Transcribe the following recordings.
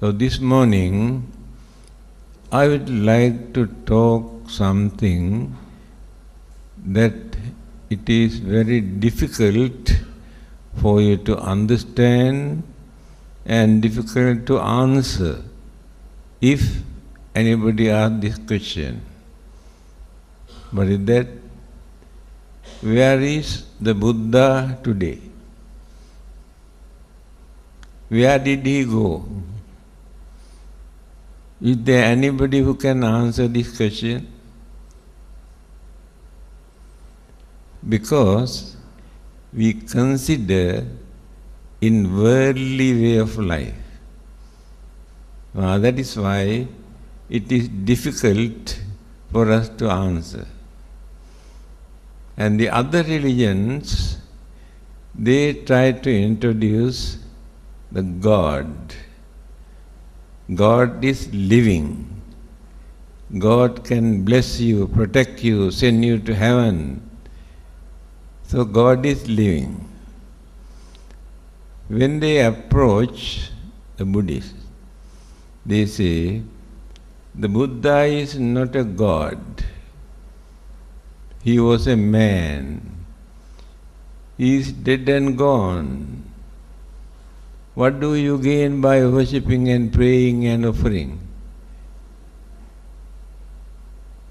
So this morning I would like to talk something that it is very difficult for you to understand and difficult to answer if anybody asks this question. But is that where is the Buddha today? Where did he go? Is there anybody who can answer this question? Because we consider in worldly way of life. Uh, that is why it is difficult for us to answer. And the other religions, they try to introduce the God. God is living. God can bless you, protect you, send you to heaven. So God is living. When they approach the Buddhists, they say, the Buddha is not a God. He was a man. He is dead and gone. What do you gain by worshipping and praying and offering?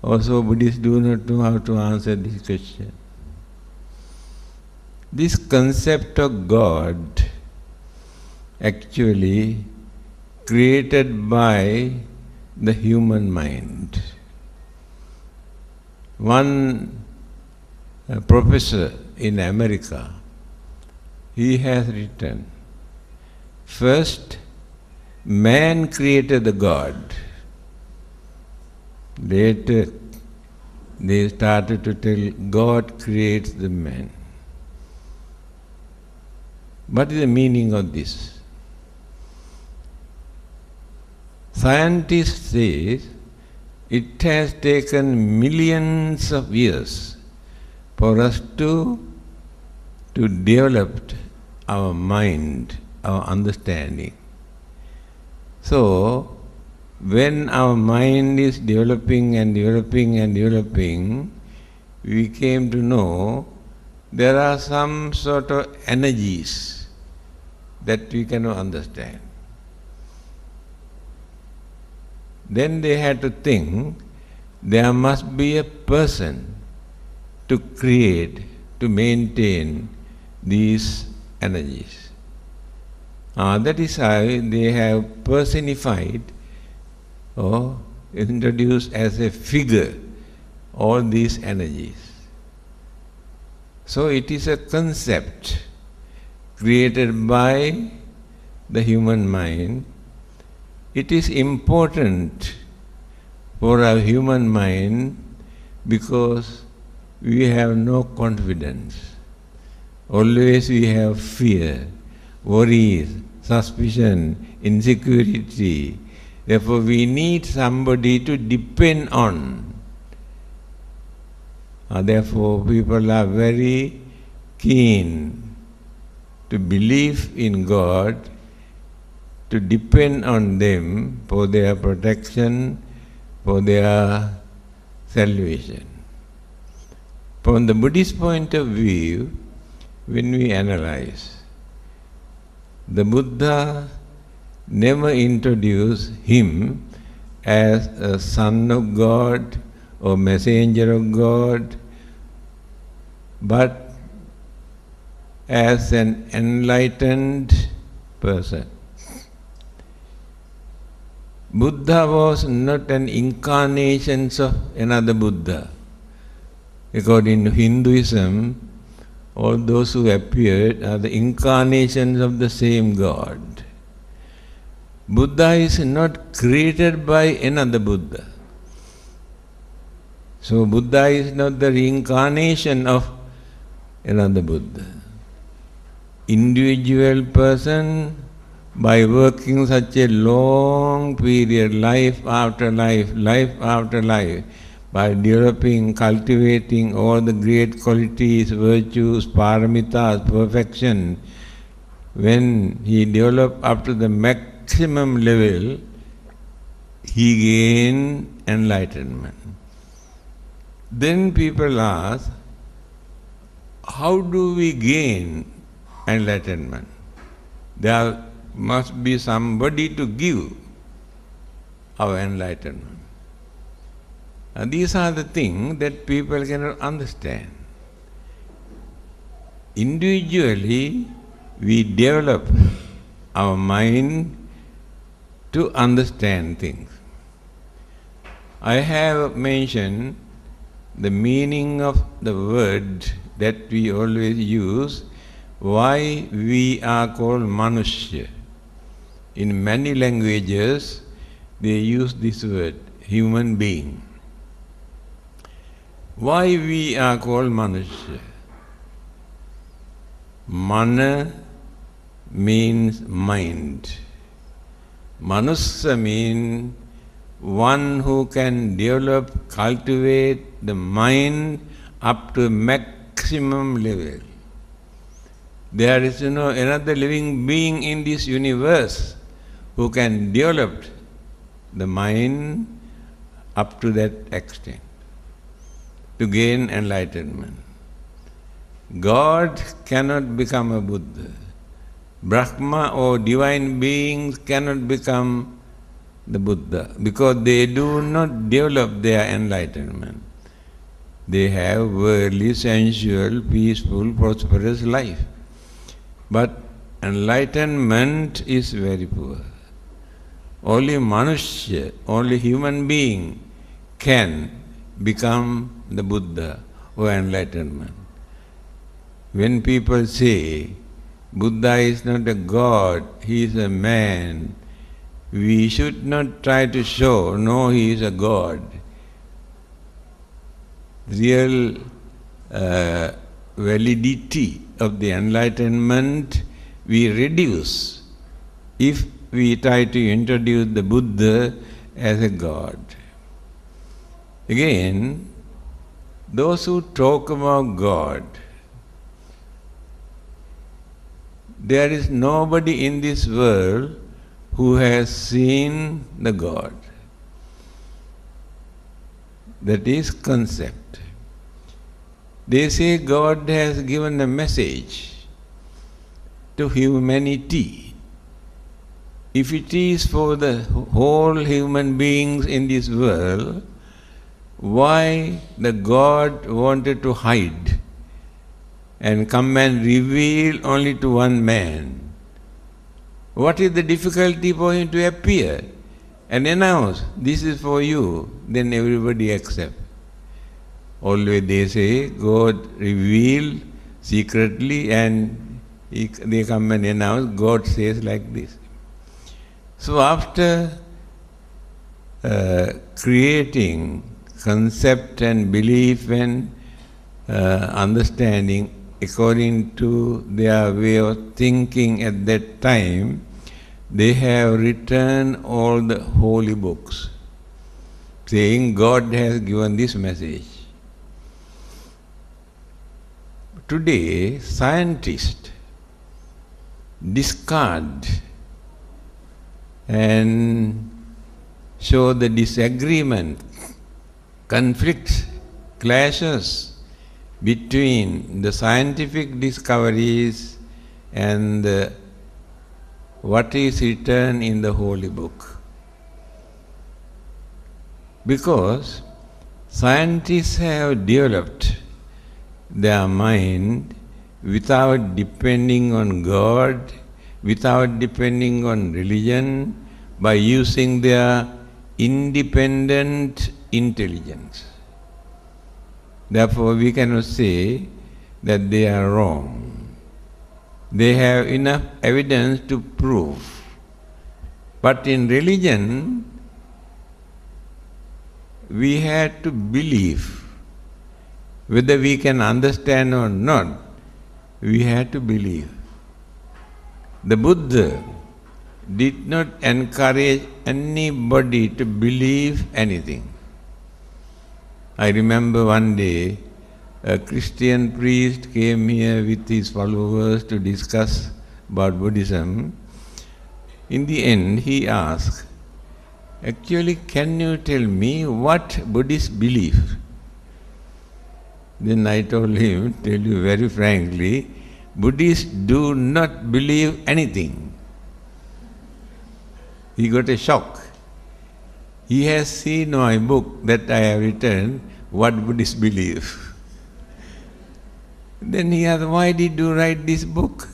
Also, Buddhists do not know how to answer this question. This concept of God actually created by the human mind. One uh, professor in America, he has written, first man created the God. Later they started to tell God creates the man. What is the meaning of this? Scientists say it has taken millions of years for us to, to develop our mind, our understanding. So, when our mind is developing and developing and developing, we came to know there are some sort of energies that we cannot understand. Then they had to think there must be a person to create, to maintain these energies. Uh, that is how they have personified or introduced as a figure all these energies. So it is a concept created by the human mind, it is important for our human mind because we have no confidence. Always we have fear, worries, suspicion, insecurity. Therefore, we need somebody to depend on. Uh, therefore, people are very keen to believe in God, to depend on them for their protection, for their salvation. From the Buddhist point of view, when we analyze, the Buddha never introduced him as a son of God or messenger of God, but as an enlightened person. Buddha was not an incarnation of another Buddha. According to Hinduism, all those who appeared are the incarnations of the same God. Buddha is not created by another Buddha. So Buddha is not the reincarnation of another Buddha individual person by working such a long period, life after life, life after life, by developing, cultivating all the great qualities, virtues, paramitas, perfection, when he developed up to the maximum level, he gained enlightenment. Then people ask, how do we gain enlightenment? There must be somebody to give our enlightenment. And these are the things that people cannot understand. Individually, we develop our mind to understand things. I have mentioned the meaning of the word that we always use, why we are called Manushya. In many languages, they use this word, human being. Why we are called Manushya? Mana means mind. Manushya means one who can develop, cultivate the mind up to maximum level. There is no another living being in this universe who can develop the mind up to that extent to gain enlightenment. God cannot become a Buddha. Brahma or divine beings cannot become the Buddha because they do not develop their enlightenment. They have worldly, sensual, peaceful, prosperous life. But enlightenment is very poor. Only Manushya, only human being can become the Buddha or enlightenment. When people say Buddha is not a god, he is a man, we should not try to show, no, he is a god. Real uh, validity of the enlightenment we reduce if we try to introduce the Buddha as a god. Again, those who talk about God, there is nobody in this world who has seen the God. That is concept. They say God has given a message to humanity. If it is for the whole human beings in this world, why the God wanted to hide and come and reveal only to one man? What is the difficulty for him to appear and announce, this is for you, then everybody accept. Always they say, God reveal secretly and he, they come and announce, God says like this. So after uh, creating concept and belief and uh, understanding according to their way of thinking at that time, they have written all the holy books, saying God has given this message. Today, scientists discard and show the disagreement, conflicts, clashes between the scientific discoveries and what is written in the holy book. Because scientists have developed their mind without depending on God, without depending on religion, by using their independent intelligence. Therefore, we cannot say that they are wrong. They have enough evidence to prove. But in religion, we had to believe. Whether we can understand or not, we had to believe. The Buddha did not encourage anybody to believe anything. I remember one day a Christian priest came here with his followers to discuss about Buddhism. In the end, he asked, Actually, can you tell me what Buddhists believe? Then I told him, tell you very frankly, Buddhists do not believe anything. He got a shock. He has seen my book that I have written, What Buddhists Believe. Then he asked, Why did you write this book?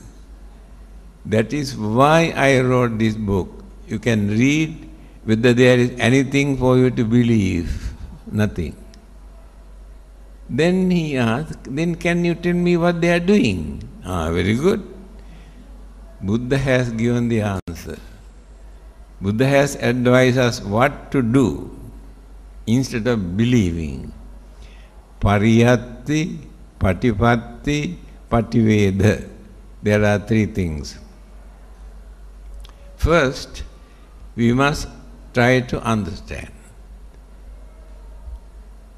That is why I wrote this book. You can read whether there is anything for you to believe. Nothing. Then he asked, Then can you tell me what they are doing? Ah, very good. Buddha has given the answer. Buddha has advised us what to do instead of believing. Pariyatti, Patipatti, Pativeda. There are three things. First, we must try to understand,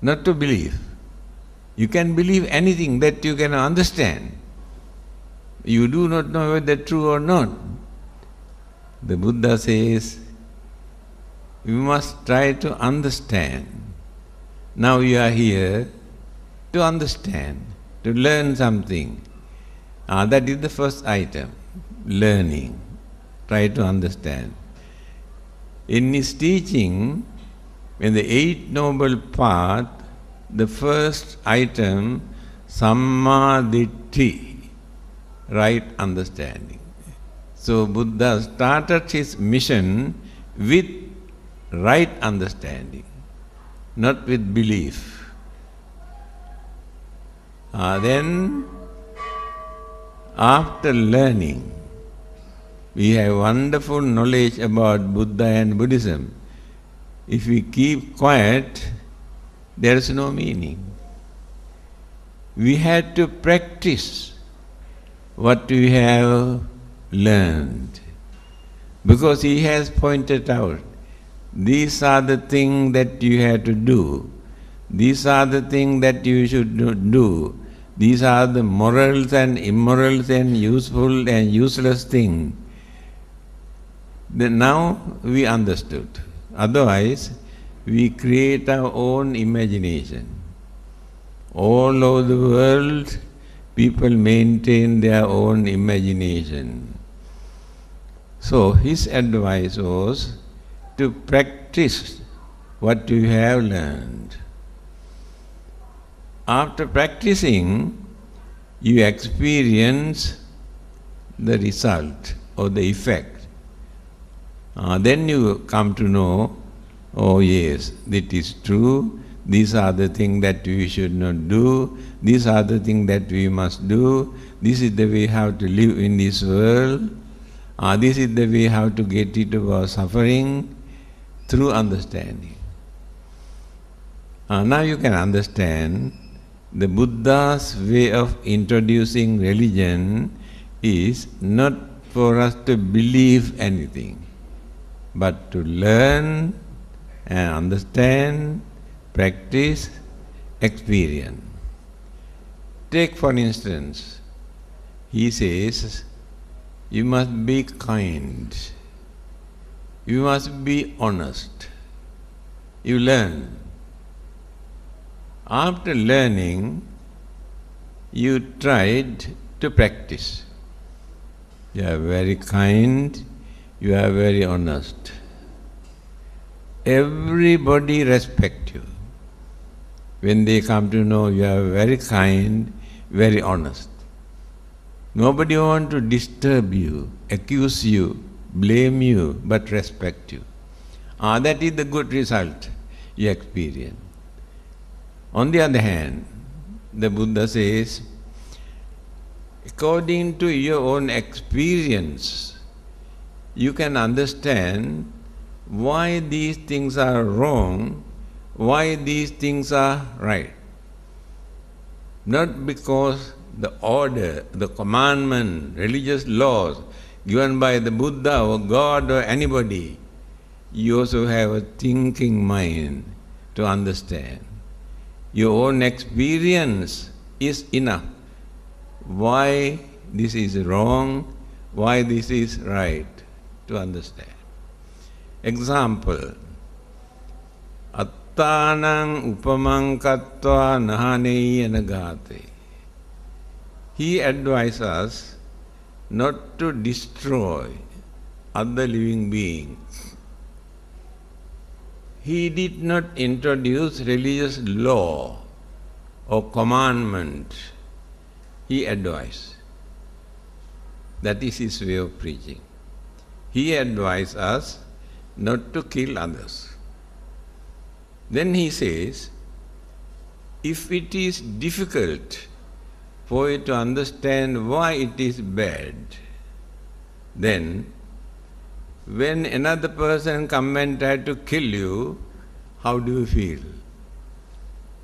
not to believe. You can believe anything that you can understand. You do not know whether true or not. The Buddha says, we must try to understand. Now you are here to understand, to learn something. Ah, that is the first item, learning. Try to understand. In his teaching, in the Eight Noble Path, the first item, Sammaditthi, right understanding. So Buddha started his mission with right understanding, not with belief. Uh, then, after learning, we have wonderful knowledge about Buddha and Buddhism. If we keep quiet, there is no meaning. We had to practice what we have learned. Because he has pointed out, these are the things that you have to do. These are the things that you should do. These are the morals and immorals and useful and useless things. Then now we understood. Otherwise, we create our own imagination. All over the world, people maintain their own imagination. So his advice was to practice what you have learned. After practicing, you experience the result or the effect. Uh, then you come to know Oh, yes, it is true. These are the things that we should not do. These are the things that we must do. This is the way how to live in this world. This is the way how to get rid of our suffering through understanding. Uh, now you can understand the Buddha's way of introducing religion is not for us to believe anything, but to learn and understand, practice, experience. Take for instance, he says, you must be kind, you must be honest. You learn. After learning, you tried to practice. You are very kind, you are very honest everybody respect you. When they come to know you are very kind, very honest. Nobody want to disturb you, accuse you, blame you, but respect you. Ah, that is the good result you experience. On the other hand, the Buddha says, according to your own experience, you can understand why these things are wrong, why these things are right. Not because the order, the commandment, religious laws given by the Buddha or God or anybody, you also have a thinking mind to understand. Your own experience is enough. Why this is wrong, why this is right. to understand. Example Attanang upamang kattva nahaneyana He advises us not to destroy other living beings. He did not introduce religious law or commandment. He advised. That is his way of preaching. He advised us not to kill others. Then he says, if it is difficult for you to understand why it is bad, then when another person come and try to kill you, how do you feel?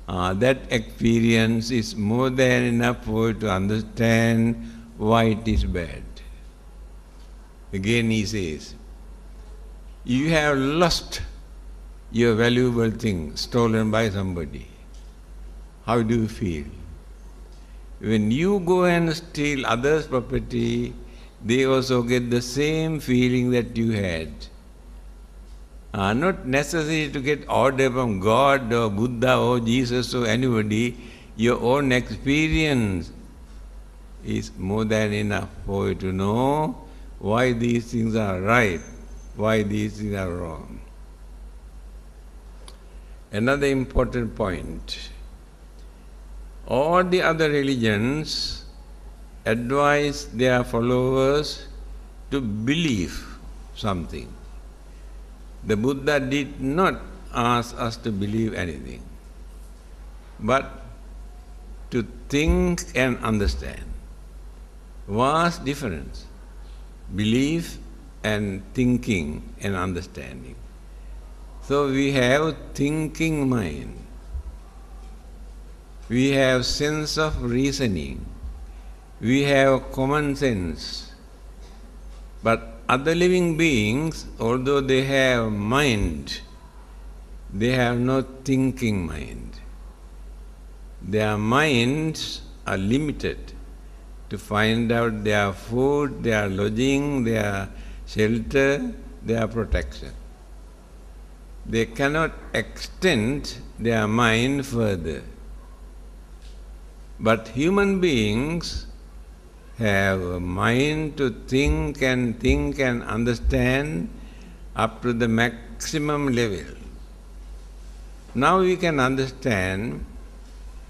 Uh, that experience is more than enough for you to understand why it is bad. Again he says, you have lost your valuable thing stolen by somebody. How do you feel? When you go and steal others' property, they also get the same feeling that you had. Uh, not necessary to get order from God or Buddha or Jesus or anybody, your own experience is more than enough for you to know why these things are right, why these things are wrong. Another important point all the other religions advise their followers to believe something. The Buddha did not ask us to believe anything, but to think and understand. Vast difference belief and thinking and understanding. So we have thinking mind. We have sense of reasoning. We have common sense. But other living beings, although they have mind, they have no thinking mind. Their minds are limited to find out their food, their lodging, their shelter, their protection. They cannot extend their mind further. But human beings have a mind to think and think and understand up to the maximum level. Now we can understand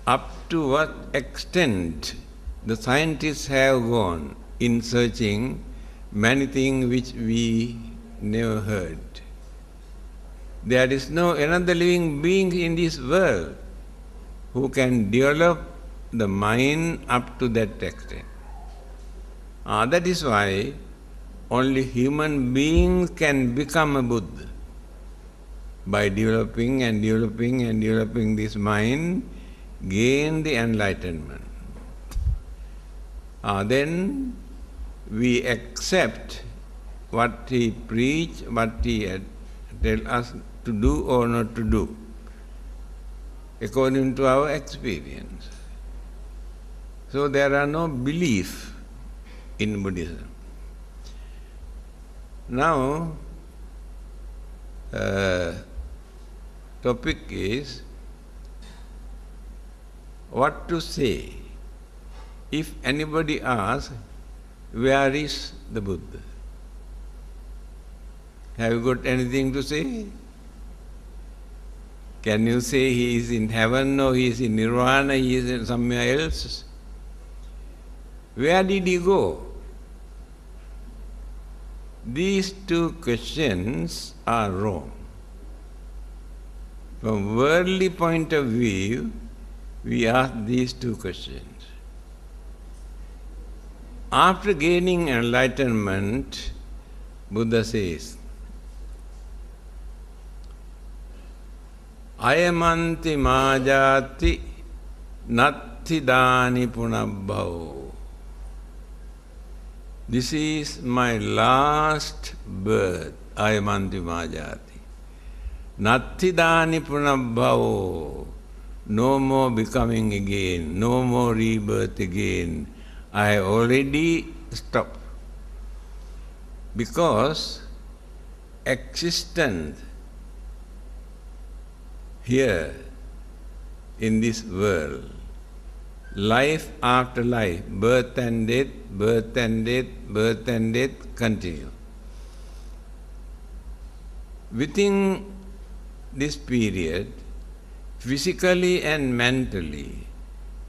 up to what extent the scientists have gone in searching many things which we never heard. There is no another living being in this world who can develop the mind up to that extent. Uh, that is why only human beings can become a Buddha by developing and developing and developing this mind, gain the enlightenment uh, then we accept what he preach, what he tell us to do or not to do, according to our experience. So there are no belief in Buddhism. Now, uh, topic is what to say if anybody asks, where is the Buddha? Have you got anything to say? Can you say he is in heaven or he is in nirvana, he is in somewhere else? Where did he go? These two questions are wrong. From worldly point of view, we ask these two questions. After gaining enlightenment, Buddha says, Ayamanti majati nattidani punabhau. This is my last birth, Ayamanti majati. Nattidani punabhau. No more becoming again, no more rebirth again I already stopped. Because existence here in this world, life after life, birth and death, birth and death, birth and death continue. Within this period, physically and mentally,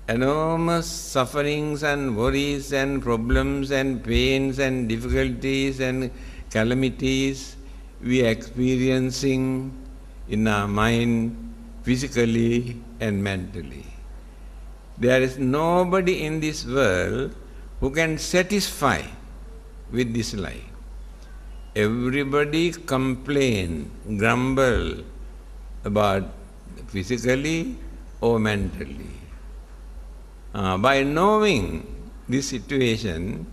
enormous sufferings and worries and problems and pains and difficulties and calamities we are experiencing in our mind physically and mentally. There is nobody in this world who can satisfy with this life. Everybody complain, grumble about physically or mentally. Uh, by knowing this situation,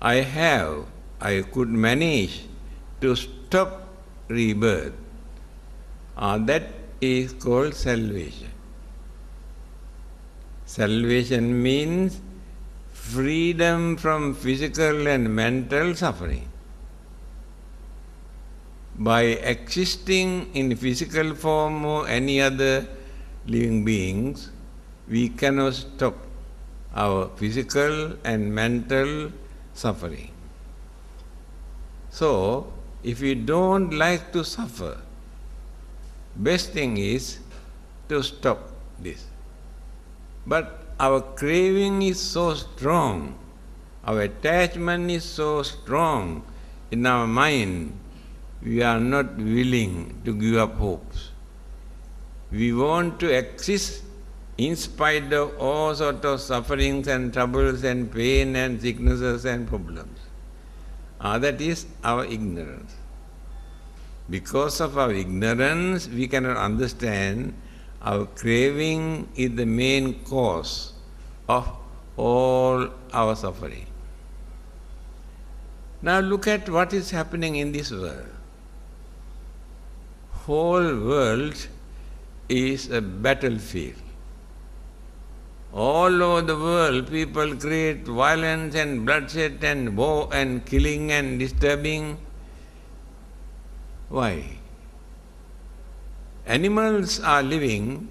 I have, I could manage to stop rebirth. Uh, that is called salvation. Salvation means freedom from physical and mental suffering. By existing in physical form or any other living beings, we cannot stop our physical and mental suffering. So, if we don't like to suffer, best thing is to stop this. But our craving is so strong, our attachment is so strong in our mind, we are not willing to give up hopes. We want to exist in spite of all sorts of sufferings and troubles and pain and sicknesses and problems. Uh, that is our ignorance. Because of our ignorance, we cannot understand our craving is the main cause of all our suffering. Now look at what is happening in this world. Whole world is a battlefield. All over the world, people create violence and bloodshed and war and killing and disturbing. Why? Animals are living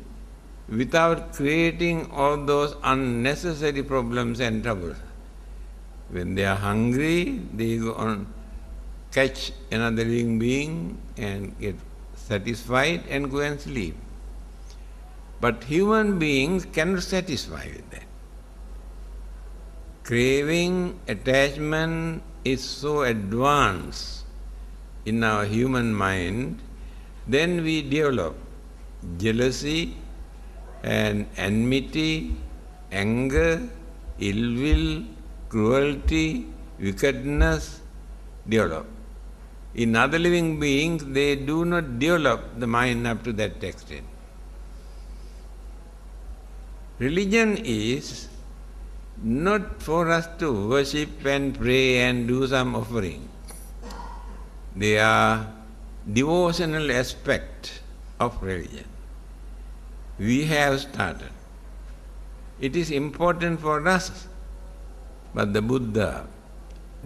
without creating all those unnecessary problems and troubles. When they are hungry, they go on catch another living being and get satisfied and go and sleep. But human beings cannot satisfy with that. Craving, attachment is so advanced in our human mind, then we develop jealousy and enmity, anger, ill will, cruelty, wickedness develop. In other living beings, they do not develop the mind up to that extent. Religion is not for us to worship and pray and do some offering. They are devotional aspect of religion. We have started. It is important for us, but the Buddha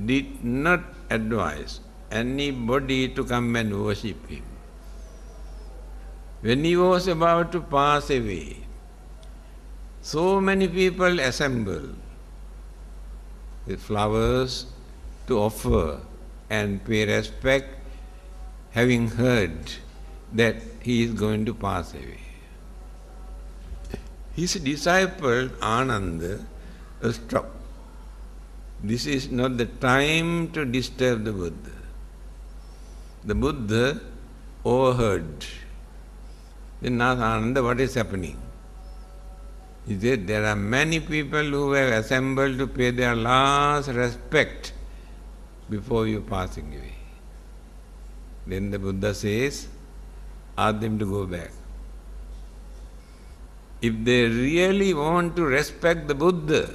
did not advise anybody to come and worship him. When he was about to pass away, so many people assembled with flowers to offer and pay respect, having heard that he is going to pass away. His disciple Ananda stopped. This is not the time to disturb the Buddha. The Buddha overheard. Then asked Ananda, what is happening? He said, there are many people who have assembled to pay their last respect before you passing away. Then the Buddha says, ask them to go back. If they really want to respect the Buddha,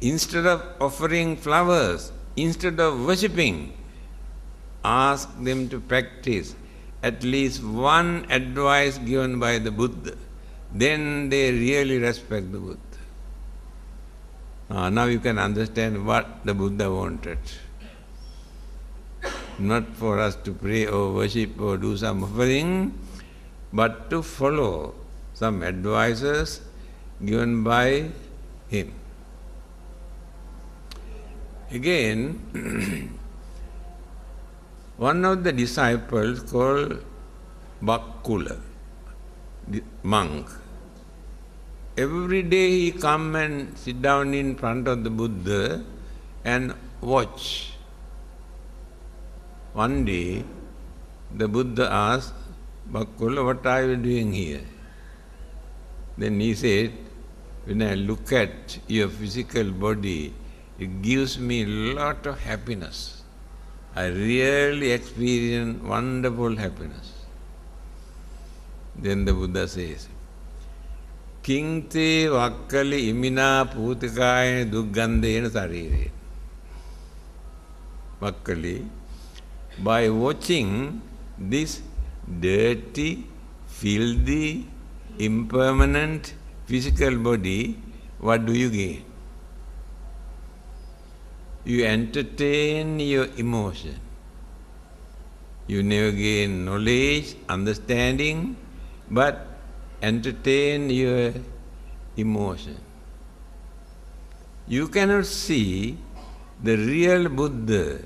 instead of offering flowers, instead of worshipping, ask them to practice at least one advice given by the Buddha then they really respect the Buddha. Uh, now you can understand what the Buddha wanted. Not for us to pray or worship or do some offering, but to follow some advices given by him. Again, one of the disciples called Bakkula, the monk, every day he come and sit down in front of the Buddha and watch. One day, the Buddha asked, Bakkula, what are you doing here? Then he said, when I look at your physical body, it gives me a lot of happiness. I really experience wonderful happiness. Then the Buddha says, Kingte vakkali imina putikaya duggandena sarire. Vakkali, by watching this dirty, filthy, impermanent physical body, what do you gain? You entertain your emotion. You never gain knowledge, understanding, but entertain your emotion. You cannot see the real Buddha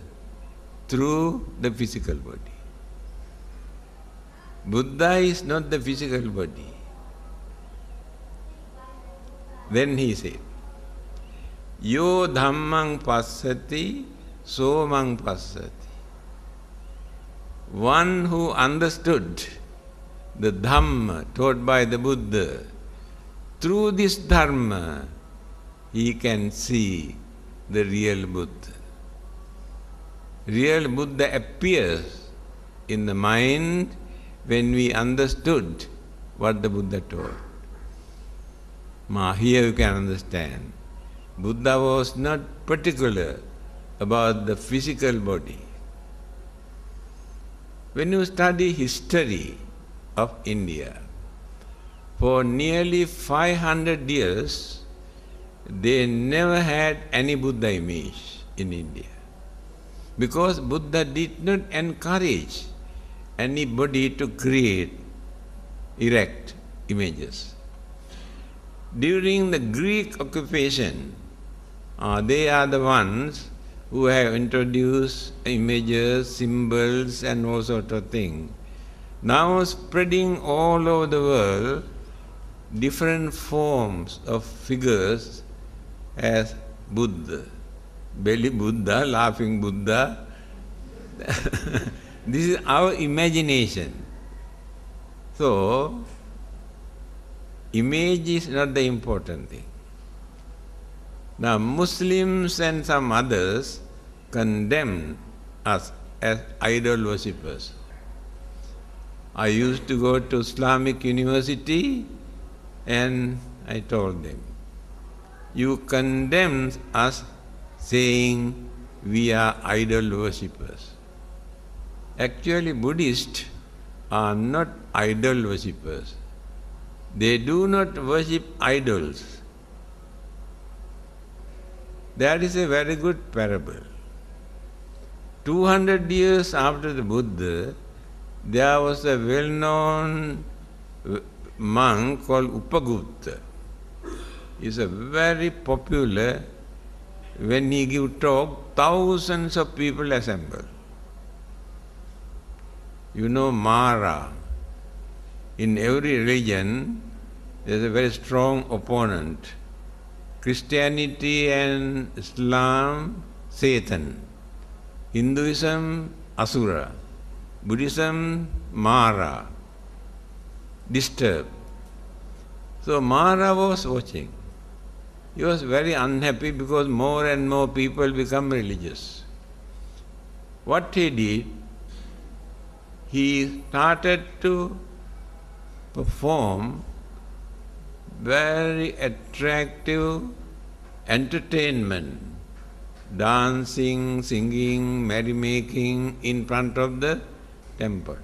through the physical body. Buddha is not the physical body. Then he said, Yo dhammang passati, so mang passati. One who understood the Dhamma taught by the Buddha, through this Dharma, he can see the real Buddha. Real Buddha appears in the mind when we understood what the Buddha taught. Ma, here you can understand. Buddha was not particular about the physical body. When you study history of India, for nearly 500 years, they never had any Buddha image in India. Because Buddha did not encourage anybody to create, erect images. During the Greek occupation, uh, they are the ones who have introduced images, symbols, and all sort of things. Now spreading all over the world different forms of figures as Buddha, belly Buddha, laughing Buddha. this is our imagination. So, image is not the important thing. Now, Muslims and some others condemn us as idol worshippers. I used to go to Islamic University and I told them, you condemn us saying we are idol worshippers. Actually, Buddhists are not idol worshippers. They do not worship idols. That is a very good parable. 200 years after the Buddha, there was a well-known monk called Upagutta. He's a very popular, when he give talk, thousands of people assemble. You know Mara. In every religion, there is a very strong opponent. Christianity and Islam, Satan. Hinduism, Asura. Buddhism, Mara. Disturb. So Mara was watching. He was very unhappy because more and more people become religious. What he did, he started to perform very attractive entertainment, dancing, singing, merrymaking in front of the temple.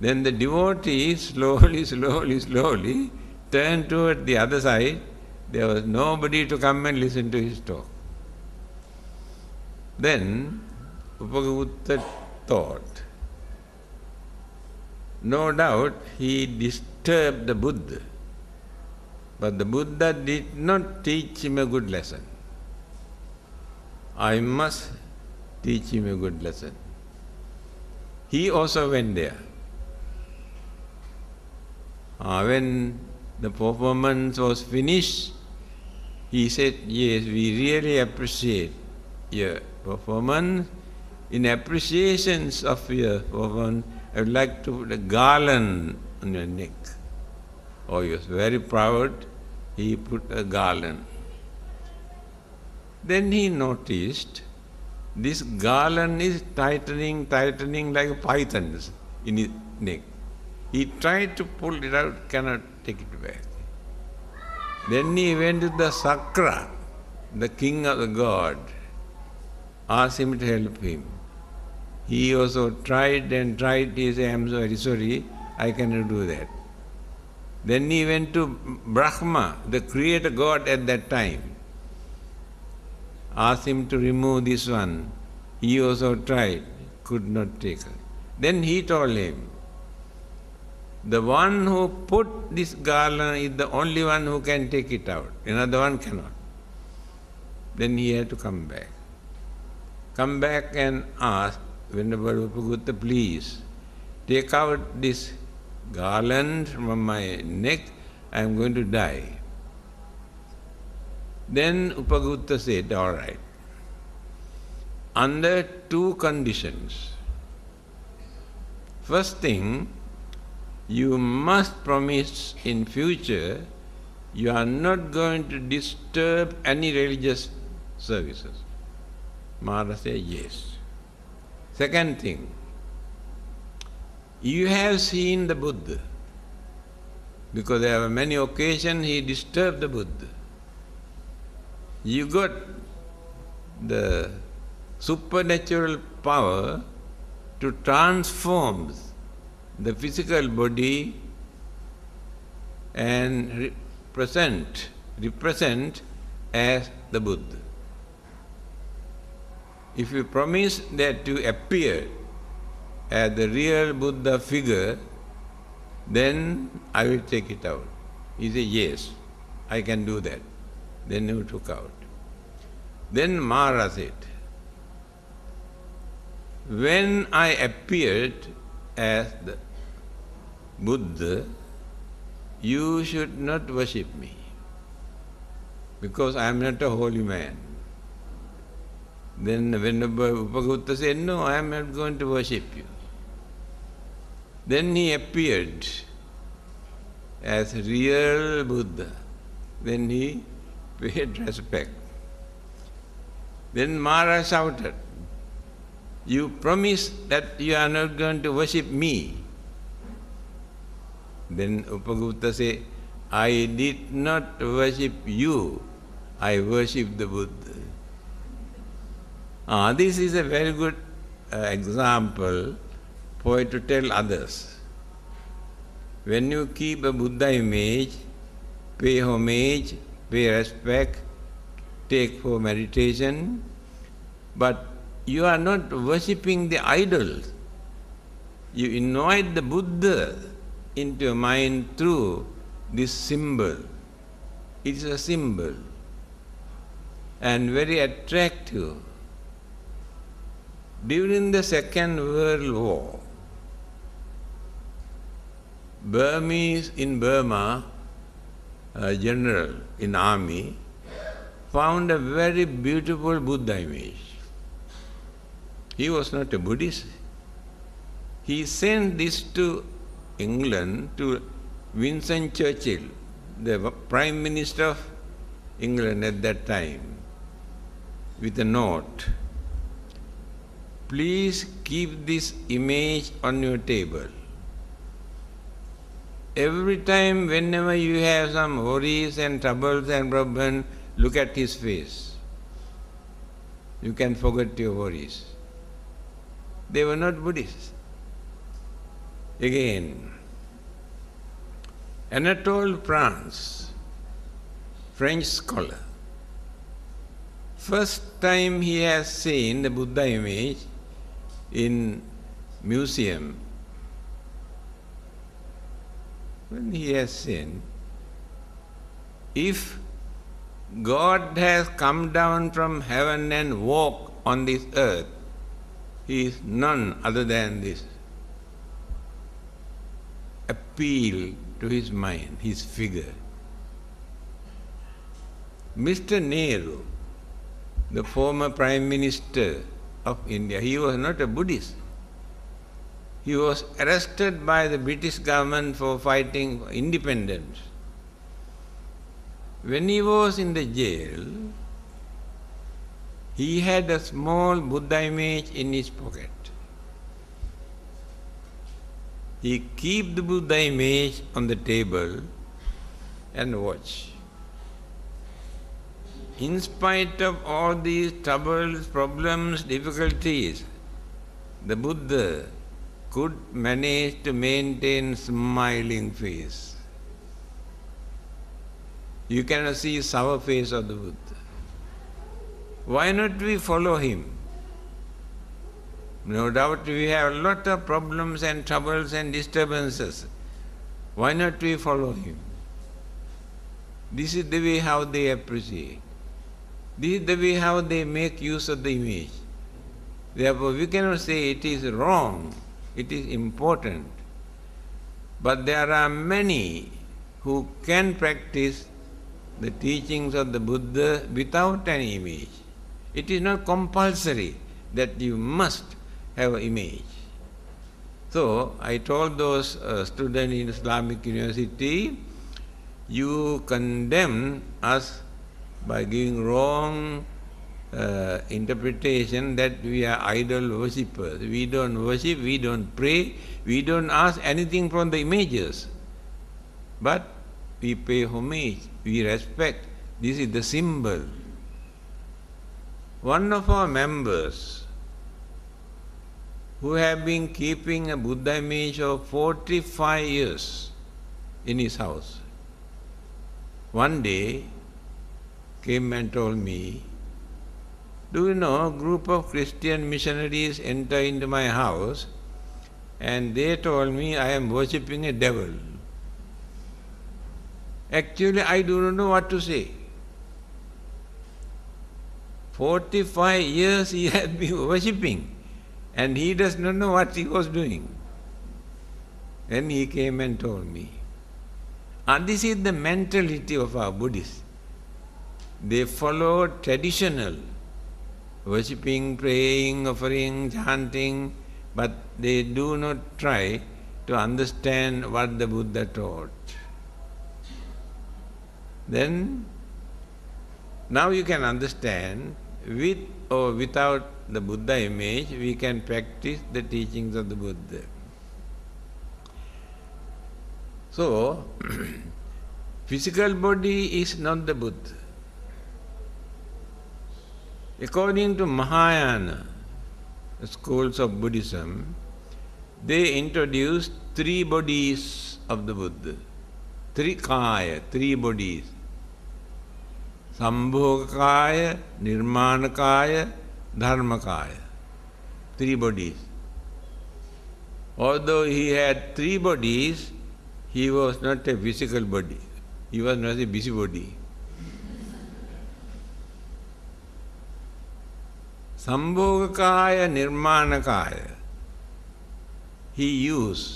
Then the devotee slowly, slowly, slowly turned toward the other side. There was nobody to come and listen to his talk. Then Upagutta thought. No doubt he disturbed the Buddha, but the Buddha did not teach him a good lesson. I must teach him a good lesson. He also went there. Uh, when the performance was finished, he said, Yes, we really appreciate your performance. In appreciations of your performance, I would like to put a garland on your neck. Oh, he was very proud. He put a garland. Then he noticed this garland is tightening, tightening like a pythons in his neck. He tried to pull it out, cannot take it back. Then he went to the Sakra, the king of the god, asked him to help him. He also tried and tried, he said, I'm very sorry, I cannot do that. Then he went to Brahma, the creator god at that time asked him to remove this one. He also tried, could not take it. Then he told him, the one who put this garland is the only one who can take it out. Another one cannot. Then he had to come back. Come back and ask Venerable Upagutta, please take out this garland from my neck. I am going to die. Then Upagutta said, all right. Under two conditions. First thing, you must promise in future you are not going to disturb any religious services. Mara said, yes. Second thing, you have seen the Buddha. Because there were many occasions he disturbed the Buddha you got the supernatural power to transform the physical body and represent, represent as the Buddha. If you promise that to appear as the real Buddha figure, then I will take it out. He said, yes, I can do that. Then you took out. Then Mara said, when I appeared as the Buddha, you should not worship me because I am not a holy man. Then Venerable Upagutta said, No, I am not going to worship you. Then he appeared as real Buddha. Then he paid respect. Then Mara shouted, You promise that you are not going to worship me. Then Upagutta said, I did not worship you, I worship the Buddha. Ah, this is a very good uh, example for you to tell others. When you keep a Buddha image, pay homage, pay respect, take for meditation, but you are not worshipping the idols. You invite the Buddha into your mind through this symbol. It is a symbol and very attractive. During the Second World War, Burmese in Burma a general in army found a very beautiful Buddha image. He was not a Buddhist. He sent this to England to Winston Churchill, the Prime Minister of England at that time, with a note. Please keep this image on your table. Every time, whenever you have some worries and troubles and problems, look at his face. You can forget your worries. They were not Buddhists. Again, Anatole France, French scholar, first time he has seen the Buddha image, in museum, when he has seen, if God has come down from heaven and walked on this earth, is none other than this appeal to his mind, his figure. Mr. Nehru, the former Prime Minister of India, he was not a Buddhist. He was arrested by the British government for fighting independence. When he was in the jail, he had a small Buddha image in his pocket. He keep the Buddha image on the table and watch. In spite of all these troubles, problems, difficulties, the Buddha could manage to maintain smiling face. You cannot see sour face of the Buddha. Why not we follow him? No doubt we have a lot of problems and troubles and disturbances. Why not we follow him? This is the way how they appreciate. This is the way how they make use of the image. Therefore, we cannot say it is wrong, it is important. But there are many who can practice the teachings of the Buddha without an image. It is not compulsory that you must have an image. So I told those uh, students in Islamic University, you condemn us by giving wrong uh, interpretation that we are idol worshippers. We don't worship, we don't pray, we don't ask anything from the images. But we pay homage, we respect. This is the symbol. One of our members who have been keeping a Buddha image of 45 years in his house. One day came and told me, Do you know, a group of Christian missionaries enter into my house and they told me I am worshipping a devil. Actually, I do not know what to say. 45 years he had been worshipping and he does not know what he was doing. Then he came and told me. And this is the mentality of our Buddhists. They follow traditional worshipping, praying, offering, chanting, but they do not try to understand what the Buddha taught. Then, now you can understand with or without the Buddha image, we can practice the teachings of the Buddha. So, physical body is not the Buddha. According to Mahayana schools of Buddhism, they introduced three bodies of the Buddha. Three kaya, three bodies. संभोगकाय निर्माण काय धर्म काय three bodies और दो ही है three bodies he was not a physical body he was not a busy body संभोगकाय निर्माण काय he use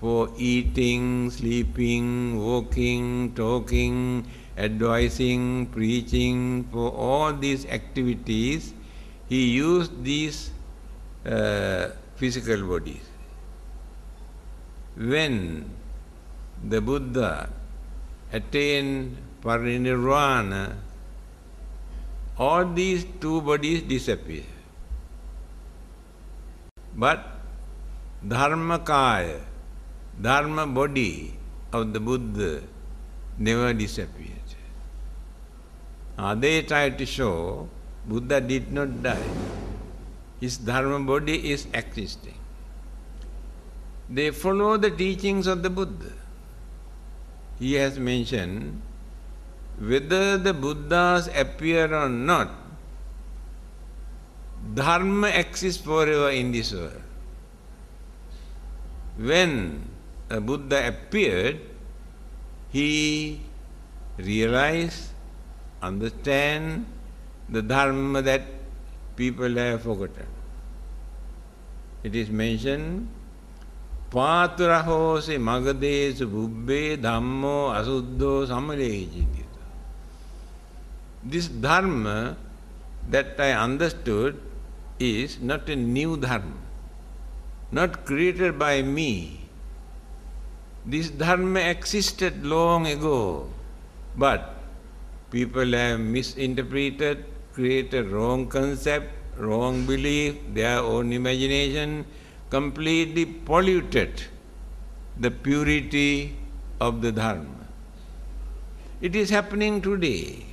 for eating sleeping walking talking advising, preaching, for all these activities, he used these uh, physical bodies. When the Buddha attained parinirvana, all these two bodies disappear. But Dharmakaya, Dharma body of the Buddha never disappeared. Uh, they try to show Buddha did not die. His Dharma body is existing. They follow the teachings of the Buddha. He has mentioned whether the Buddhas appear or not, Dharma exists forever in this world. When a Buddha appeared, he realized, understand the dharma that people have forgotten. It is mentioned, Paturahosi magadesu bubbe dhammo asuddho. This dharma that I understood is not a new dharma, not created by me. This dharma existed long ago, but people have misinterpreted, created wrong concept, wrong belief, their own imagination, completely polluted the purity of the Dharma. It is happening today.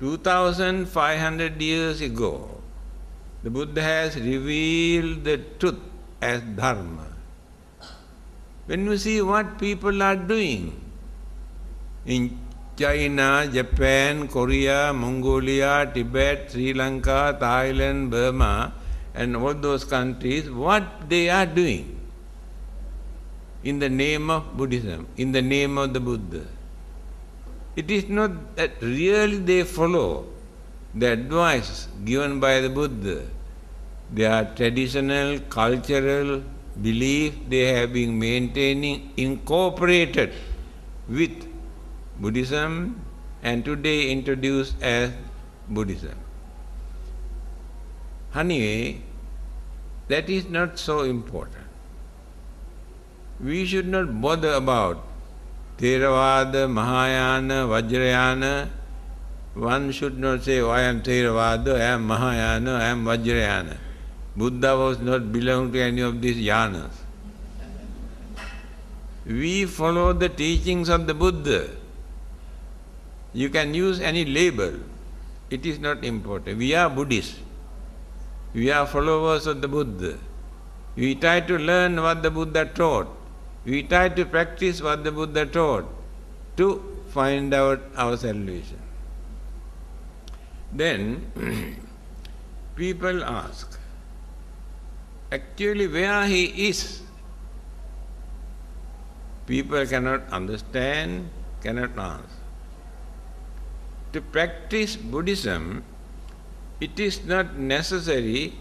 2500 years ago, the Buddha has revealed the truth as Dharma. When you see what people are doing in China, Japan, Korea, Mongolia, Tibet, Sri Lanka, Thailand, Burma, and all those countries, what they are doing in the name of Buddhism, in the name of the Buddha. It is not that really they follow the advice given by the Buddha. Their traditional, cultural belief they have been maintaining, incorporated with Buddhism and today introduced as Buddhism. Anyway, that is not so important. We should not bother about Theravada, Mahayana, Vajrayana. One should not say, I am Theravada, I am Mahayana, I am Vajrayana. Buddha was not belong to any of these yanas. We follow the teachings of the Buddha. You can use any label. It is not important. We are Buddhists. We are followers of the Buddha. We try to learn what the Buddha taught. We try to practice what the Buddha taught to find out our salvation. Then people ask, actually where he is, people cannot understand, cannot answer. To practice Buddhism, it is not necessary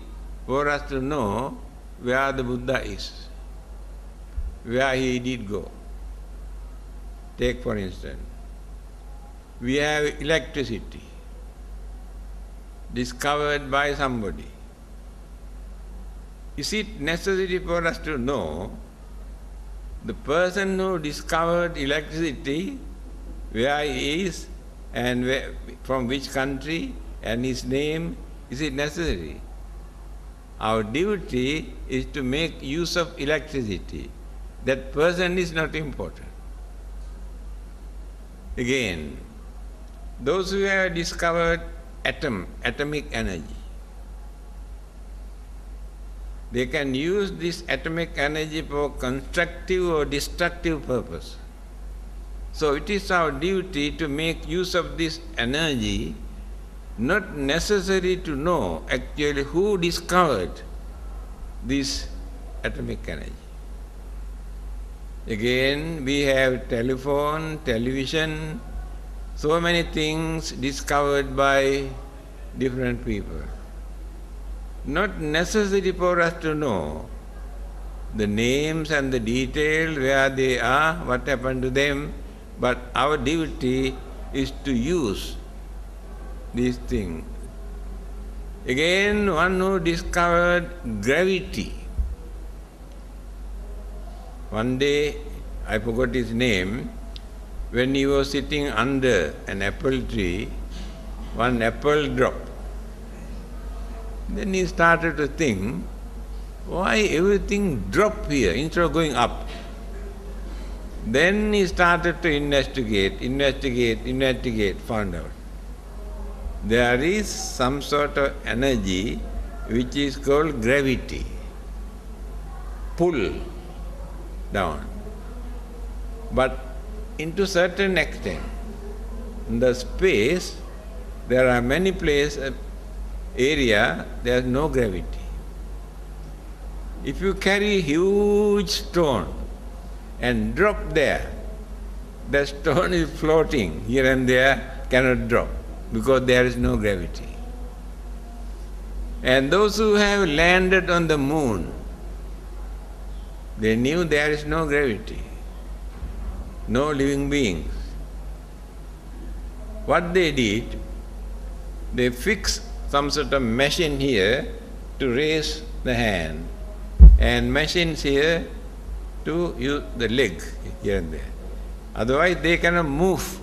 for us to know where the Buddha is, where he did go. Take for instance, we have electricity discovered by somebody. Is it necessary for us to know the person who discovered electricity, where he is and where, from which country and his name, is it necessary? Our duty is to make use of electricity. That person is not important. Again, those who have discovered atom, atomic energy, they can use this atomic energy for constructive or destructive purpose. So it is our duty to make use of this energy not necessary to know actually who discovered this atomic energy. Again, we have telephone, television, so many things discovered by different people. Not necessary for us to know the names and the detail, where they are, what happened to them, but our duty is to use this thing. Again, one who discovered gravity. One day, I forgot his name, when he was sitting under an apple tree, one apple dropped. Then he started to think, why everything drop here instead of going up? Then he started to investigate, investigate, investigate, found out there is some sort of energy which is called gravity, pull down. But into certain extent, in the space, there are many places, uh, area, there is no gravity. If you carry huge stone and drop there, the stone is floating here and there, cannot drop because there is no gravity. And those who have landed on the moon, they knew there is no gravity, no living beings. What they did, they fixed some sort of machine here to raise the hand, and machines here to use the leg here and there. Otherwise, they cannot move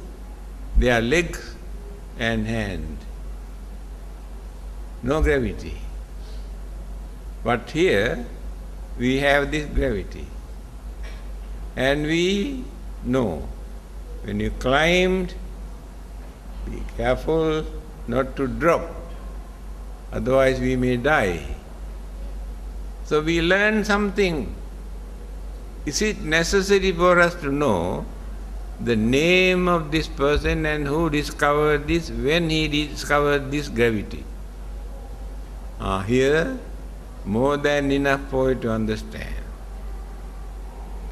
their leg and hand. No gravity. But here, we have this gravity. And we know when you climbed, be careful not to drop, otherwise we may die. So we learn something. Is it necessary for us to know the name of this person and who discovered this, when he discovered this gravity? Ah, here more than enough for you to understand.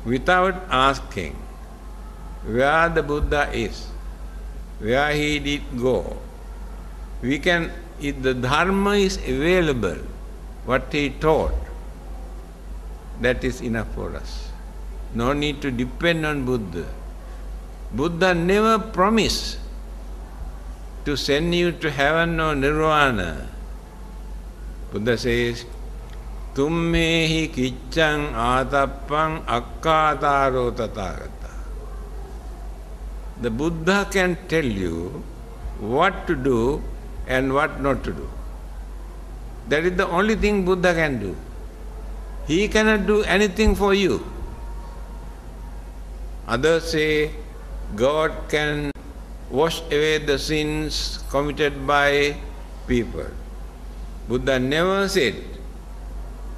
Without asking where the Buddha is, where he did go, we can, if the Dharma is available, what he taught, that is enough for us. No need to depend on Buddha. Buddha never promised to send you to heaven or nirvana. Buddha says, Tummehi kichang atappang akkataro tathagata. The Buddha can tell you what to do and what not to do. That is the only thing Buddha can do. He cannot do anything for you. Others say God can wash away the sins committed by people. Buddha never said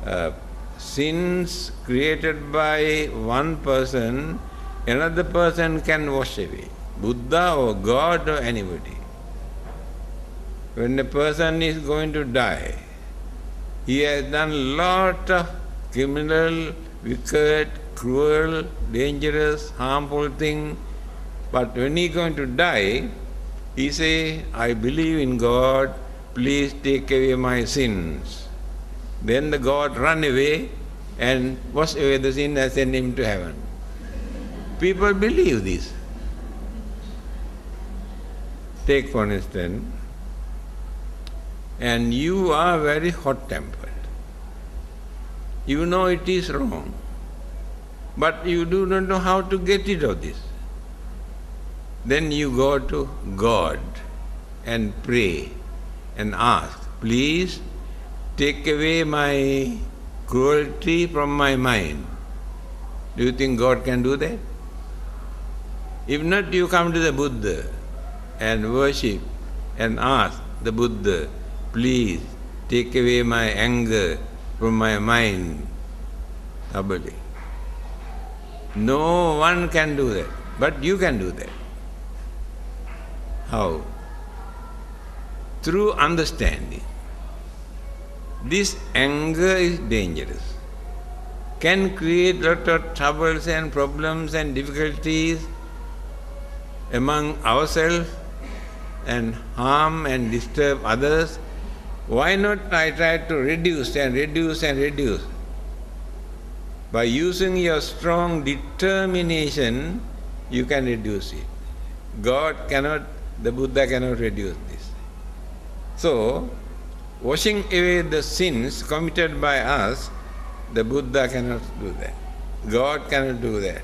uh, sins created by one person, another person can wash away. Buddha or God or anybody. When a person is going to die, he has done a lot of criminal, wicked, cruel, dangerous, harmful thing. But when he going to die, he say, I believe in God, please take away my sins. Then the God run away and wash away the sin and send him to heaven. People believe this. Take for instance, and you are very hot tempered. You know it is wrong, but you do not know how to get rid of this. Then you go to God and pray and ask, please take away my cruelty from my mind. Do you think God can do that? If not, you come to the Buddha and worship and ask the Buddha, please take away my anger from my mind. Humbly. No one can do that, but you can do that. How? Through understanding. This anger is dangerous, can create lot of troubles and problems and difficulties among ourselves and harm and disturb others. Why not I try to reduce and reduce and reduce? By using your strong determination, you can reduce it. God cannot, the Buddha cannot reduce this. So, washing away the sins committed by us, the Buddha cannot do that. God cannot do that.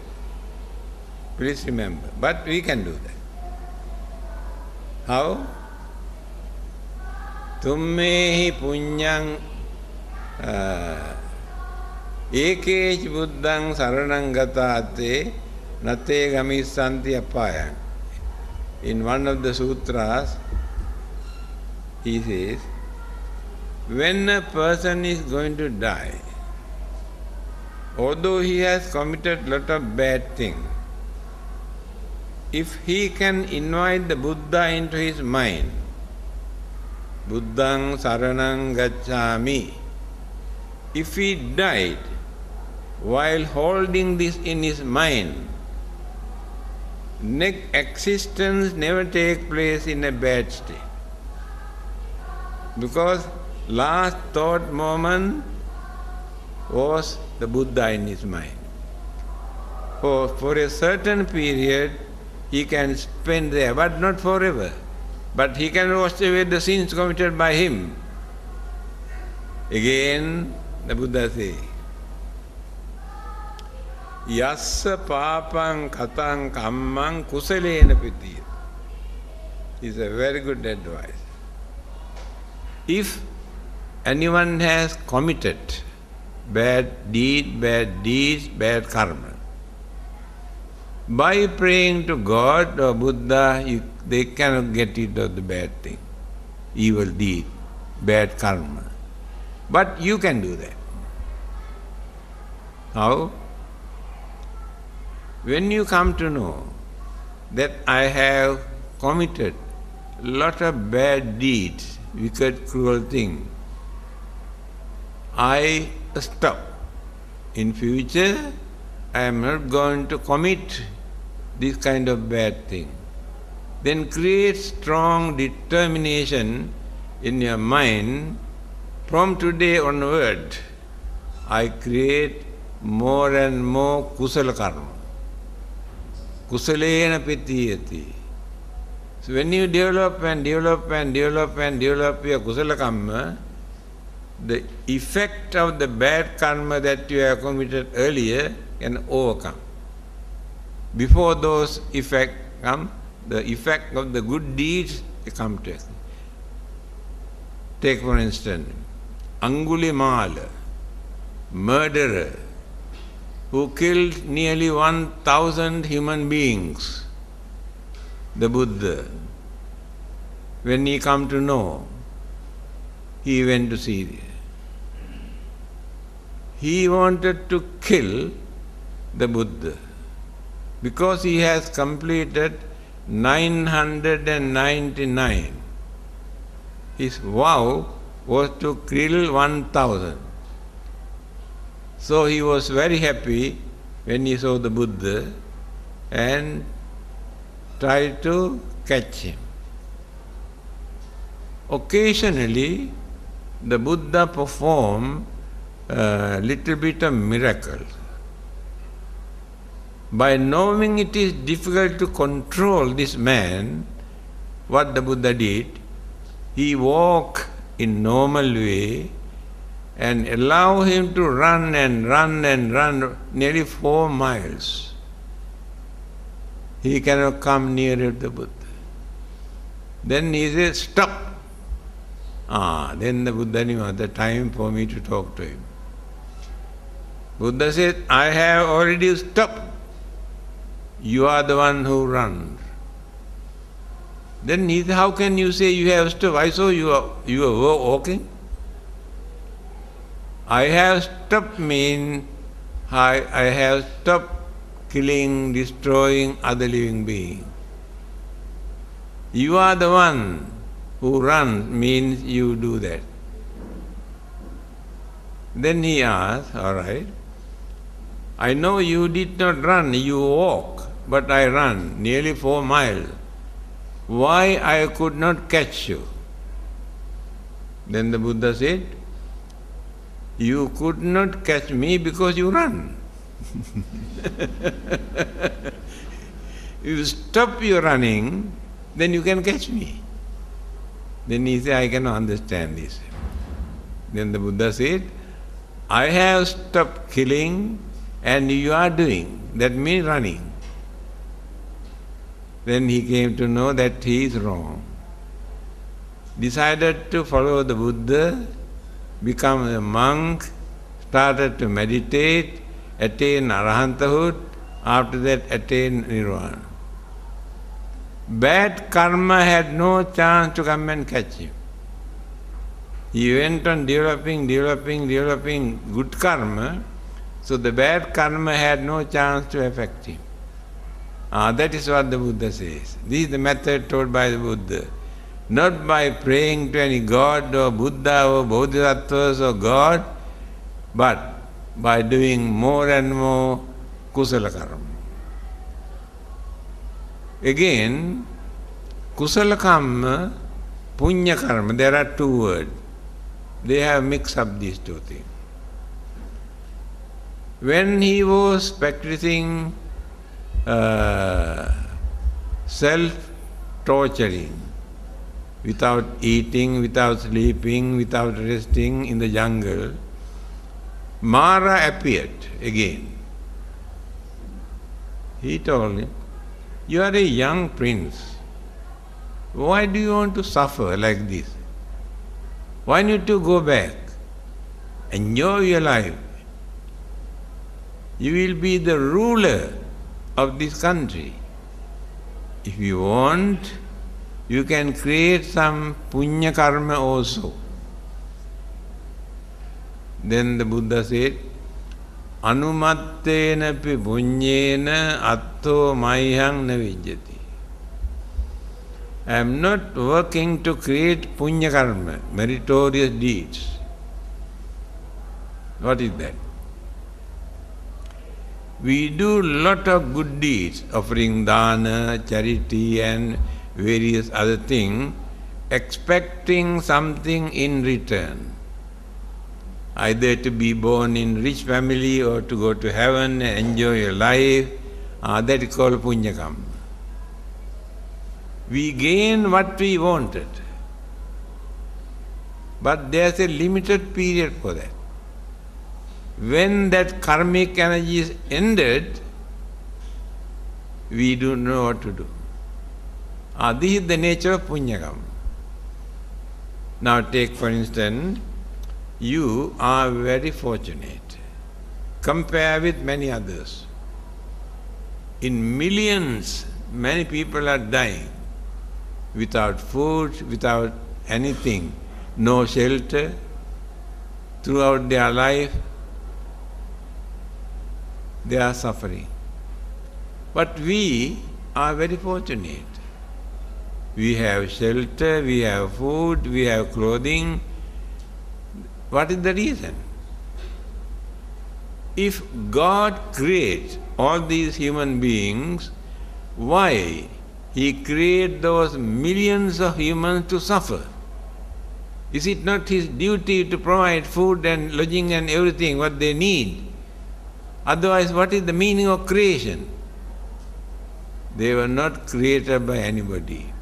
Please remember. But we can do that. How? Tummehi punyang uh, ekech buddhang saranang gatate nate gamisanti apayang. In one of the sutras, he says, when a person is going to die, although he has committed lot of bad things, if he can invite the Buddha into his mind, Buddhang Saranang Gacchami. If he died while holding this in his mind, next existence never takes place in a bad state. Because last thought moment was the Buddha in his mind. For, for a certain period, he can spend there, but not forever. But he can wash away the sins committed by him. Again, the Buddha says, Yassa papang katang kammang kusalena piti. Is a very good advice. If anyone has committed bad deed, bad deeds, bad karma, by praying to God or Buddha, you, they cannot get rid of the bad thing, evil deed, bad karma. But you can do that. How? When you come to know that I have committed lot of bad deeds, wicked, cruel thing, I stop. In future, I am not going to commit this kind of bad thing. Then create strong determination in your mind from today onward. I create more and more kusala karma. Kusalena pitiyati. So when you develop and develop and develop and develop your kusala karma, the effect of the bad karma that you have committed earlier can overcome. Before those effects come, the effect of the good deeds come to us. Take for instance, Angulimala, murderer, who killed nearly 1000 human beings, the Buddha, when he come to know, he went to see. He wanted to kill the Buddha because he has completed 999. His vow was to kill 1000. So he was very happy when he saw the Buddha and tried to catch him. Occasionally, the Buddha performed a little bit of miracle. By knowing it is difficult to control this man, what the Buddha did, he walked in normal way and allow him to run and run and run nearly four miles. He cannot come nearer the Buddha. Then he says, stop. Ah, then the Buddha knew the time for me to talk to him. Buddha said, I have already stopped. You are the one who runs. Then he said, How can you say you have stopped? I saw you are, you are walking. I have stopped mean I, I have stopped killing, destroying other living beings. You are the one who runs means you do that. Then he asked, all right, I know you did not run, you walk, but I run nearly four miles. Why I could not catch you? Then the Buddha said, You could not catch me because you run. If you stop your running, then you can catch me. Then he said, I cannot understand this. Then the Buddha said, I have stopped killing and you are doing. That means running. Then he came to know that he is wrong. Decided to follow the Buddha, become a monk, started to meditate, attain arahanthood, after that attain nirvana. Bad karma had no chance to come and catch him. He went on developing, developing, developing good karma, so the bad karma had no chance to affect him. Ah, that is what the Buddha says. This is the method taught by the Buddha. Not by praying to any god or Buddha or Bodhisattvas or God, but by doing more and more kusala karma. Again, kusala karma, punya karma, there are two words. They have mixed up these two things. When he was practicing uh, self torturing, without eating, without sleeping, without resting in the jungle, Mara appeared again. He told him, You are a young prince. Why do you want to suffer like this? Why need to go back? Enjoy your life. You will be the ruler of this country. If you want, you can create some punya karma also. Then the Buddha said, Anumattena pi punyena atto maihang navijyati. I am not working to create punya karma, meritorious deeds. What is that? We do lot of good deeds, offering dana, charity and various other things, expecting something in return either to be born in rich family or to go to heaven and enjoy your life. Uh, that is called punyakam. We gain what we wanted. But there's a limited period for that. When that karmic energy is ended, we don't know what to do. This is the nature of punyakam. Now take for instance, you are very fortunate. Compare with many others. In millions, many people are dying without food, without anything, no shelter throughout their life. They are suffering. But we are very fortunate. We have shelter, we have food, we have clothing, what is the reason? If God creates all these human beings, why He created those millions of humans to suffer? Is it not His duty to provide food and lodging and everything what they need? Otherwise, what is the meaning of creation? They were not created by anybody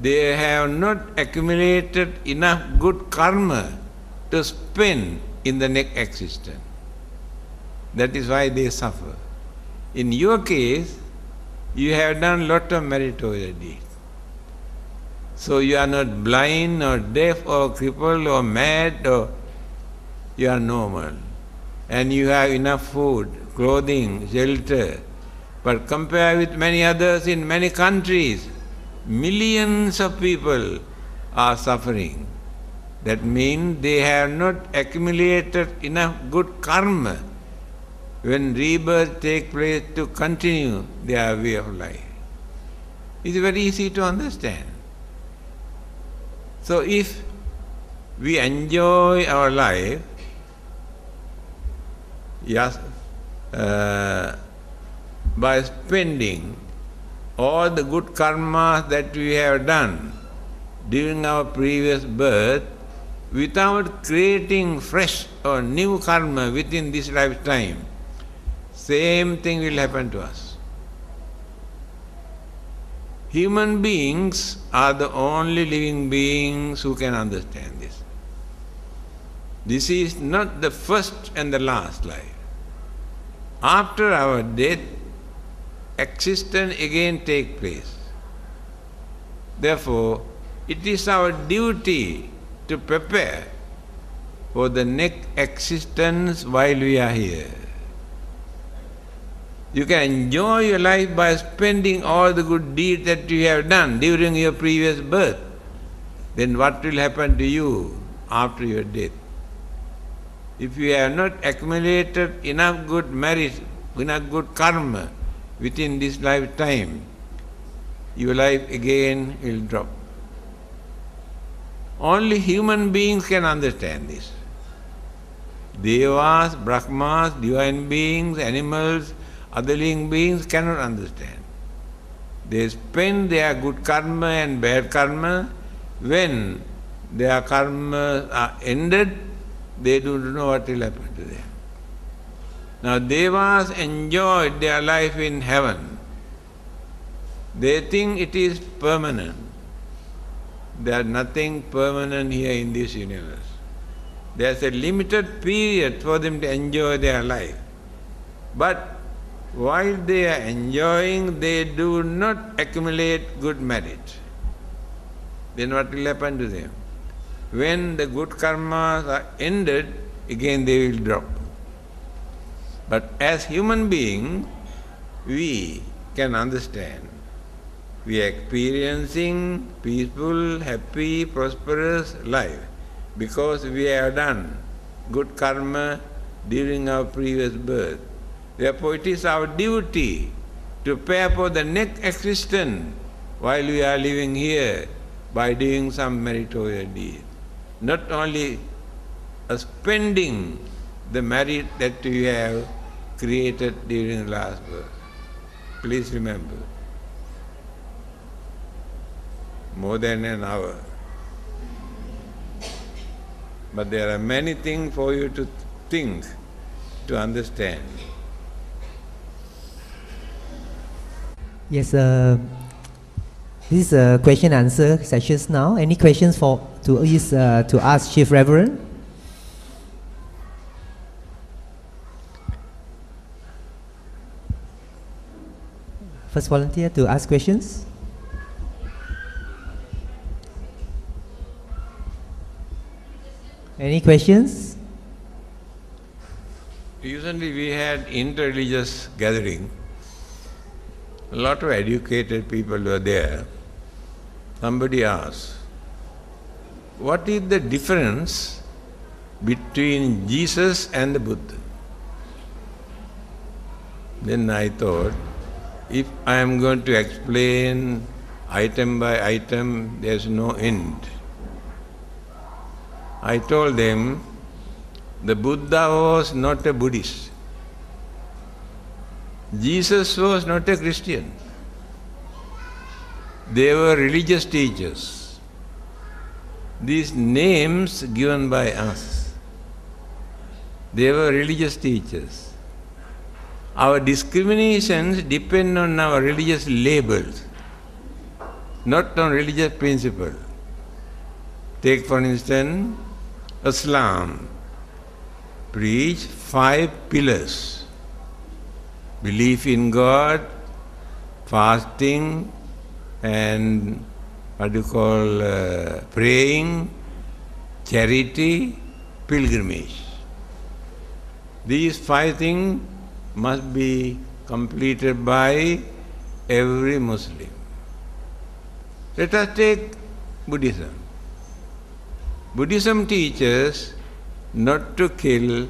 they have not accumulated enough good karma to spend in the next existence. That is why they suffer. In your case, you have done lot of meritorious deeds. So you are not blind or deaf or crippled or mad or you are normal. And you have enough food, clothing, shelter. But compare with many others in many countries, millions of people are suffering. That means they have not accumulated enough good karma when rebirth take place to continue their way of life. It's very easy to understand. So if we enjoy our life, yes, uh, by spending all the good karmas that we have done during our previous birth without creating fresh or new karma within this lifetime, same thing will happen to us. Human beings are the only living beings who can understand this. This is not the first and the last life. After our death, existence again take place. Therefore, it is our duty to prepare for the next existence while we are here. You can enjoy your life by spending all the good deeds that you have done during your previous birth. Then what will happen to you after your death? If you have not accumulated enough good merit, enough good karma, within this lifetime, your life again will drop. Only human beings can understand this. Devas, Brahmas, divine beings, animals, other living beings cannot understand. They spend their good karma and bad karma. When their karma are ended, they do not know what will happen to them. Now, Devas enjoyed their life in heaven. They think it is permanent. There is nothing permanent here in this universe. There's a limited period for them to enjoy their life. But while they are enjoying, they do not accumulate good merit. Then what will happen to them? When the good karmas are ended, again they will drop. But as human beings, we can understand. We are experiencing peaceful, happy, prosperous life because we have done good karma during our previous birth. Therefore, it is our duty to prepare for the next existence while we are living here by doing some meritorious deed. Not only spending the merit that you have created during the last birth. Please remember. More than an hour. But there are many things for you to think, to understand. Yes, uh, this is a question answer sessions now. Any questions for to is uh, to ask Chief Reverend? First volunteer to ask questions. Any questions? Recently we had interreligious gathering. A lot of educated people were there. Somebody asked, what is the difference between Jesus and the Buddha? Then I thought, if I am going to explain item by item, there's no end. I told them the Buddha was not a Buddhist. Jesus was not a Christian. They were religious teachers. These names given by us, they were religious teachers. Our discriminations depend on our religious labels, not on religious principle. Take for instance, Islam preach five pillars belief in God, fasting, and what do you call uh, praying, charity, pilgrimage. These five things must be completed by every Muslim. Let us take Buddhism. Buddhism teaches not to kill,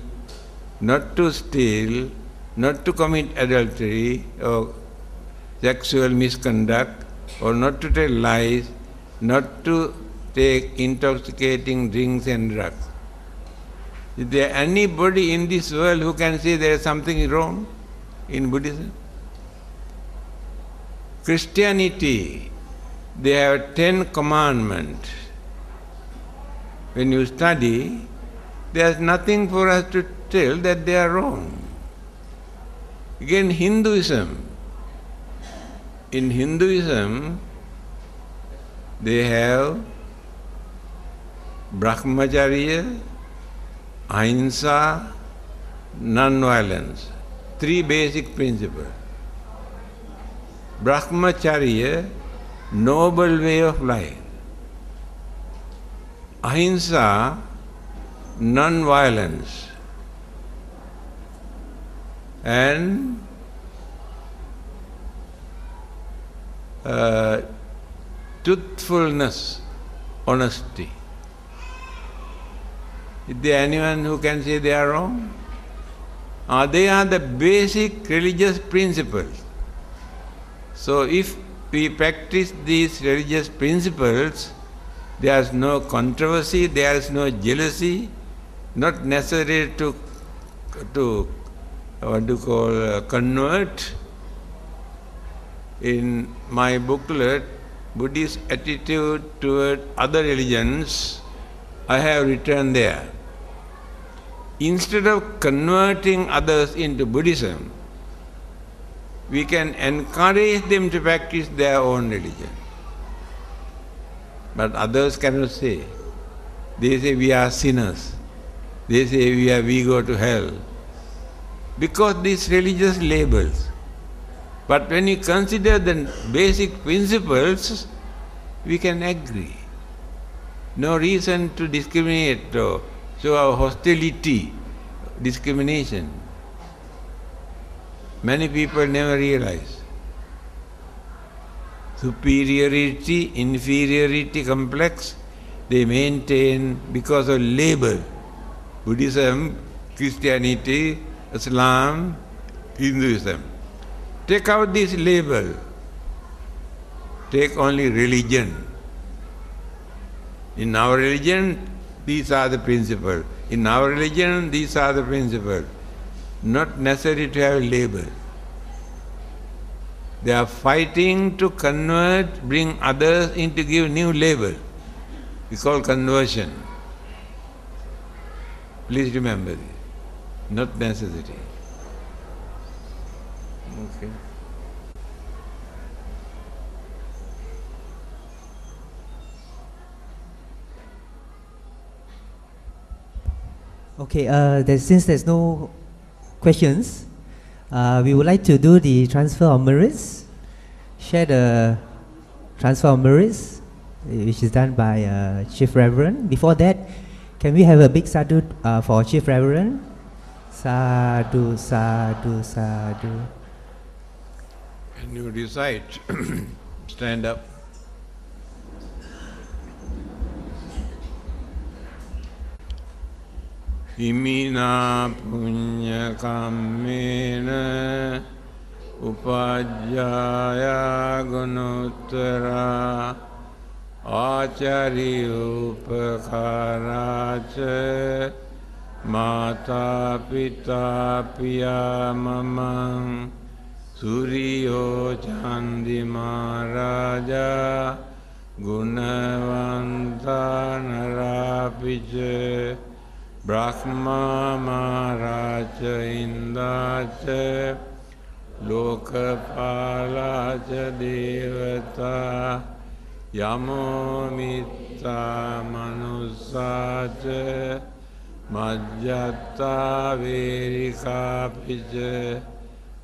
not to steal, not to commit adultery or sexual misconduct, or not to tell lies, not to take intoxicating drinks and drugs. Is there anybody in this world who can say there is something wrong in Buddhism? Christianity, they have ten commandments. When you study, there's nothing for us to tell that they are wrong. Again, Hinduism. In Hinduism, they have Brahmacharya, Ahimsa, non-violence. Three basic principles. Brahmacharya, noble way of life. Ahimsa, non-violence. And uh, truthfulness, honesty. Is there anyone who can say they are wrong? Uh, they are the basic religious principles. So if we practice these religious principles, There is no controversy, there is no jealousy, not necessary to, to what do you call, uh, convert. In my booklet, Buddhist attitude toward other religions, I have returned there. Instead of converting others into Buddhism, we can encourage them to practice their own religion. But others cannot say. They say we are sinners. They say we, are, we go to hell. Because these religious labels. But when you consider the basic principles, we can agree. No reason to discriminate show our hostility, discrimination. Many people never realize. Superiority, inferiority complex, they maintain because of label. Buddhism, Christianity, Islam, Hinduism. Take out this label. Take only religion. In our religion, these are the principles. In our religion, these are the principles. Not necessary to have label. They are fighting to convert, bring others into give new label. It's called conversion. Please remember this. Not necessary. Okay. Okay, uh, since there's no questions, uh, we would like to do the transfer of merits, share the transfer of merits, which is done by uh, Chief Reverend. Before that, can we have a big sadhu uh, for Chief Reverend? Sadhu, sadhu, sadhu. When you recite, stand up. ඉමිනා පුඤ්ඤ කම්මේන උපජ්ජාය ගුණෝත්තරා ආචාරි උපකාරාච මාතා පිතා පියා මමං සූරියෝ චන්දි මහරජා ගුණවන්තා නරාපිච බ්‍රහ්මාමාරාජඉන්දාච ලෝකපාලාච දේවතා යමෝමිත්තා මනුස්සාච මජ්ජත්තා වේරිකාපිච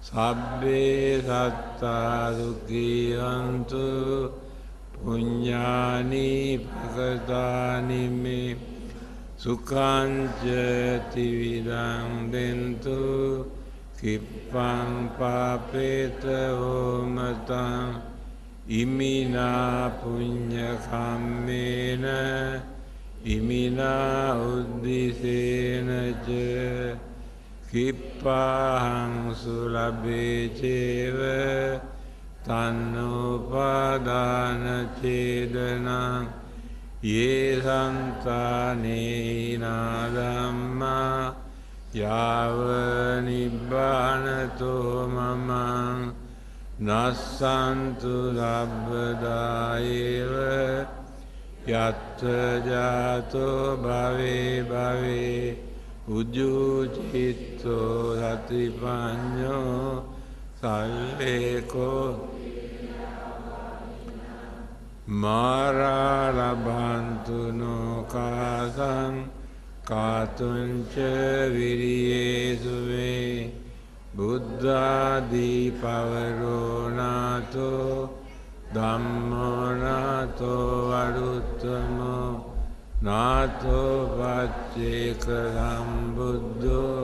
සබ්බේ සත්තා දුකීවන්තු පුඤ්ඥානී පකතානිමේ සුකාංච තිවිරං දෙන්තු කිප්පං පාපේත හෝමතං ඉමිනා පුඤ්ඤ කම්මේන ඉමිනා උද්දිසේන ච කිප්පං සුලබේ චේව තන්නෝපාදාන චේදනං ये सन्तानेनादम्मा यावनिब्बाणतो मम न सन्तु लब्धा एव यत्र जातो भवे भवे उजुचित्तो सतिपञ्जो सल्लेको මාරා ලබන්තු නොකාසං කාතුංච විරියේසු වේ බුද්ධාදී පවරෝ නාතෝ ධම්මෝ නාතෝ අරුත්තමෝ නාතෝ පච්චේක සම්බුද්ධෝ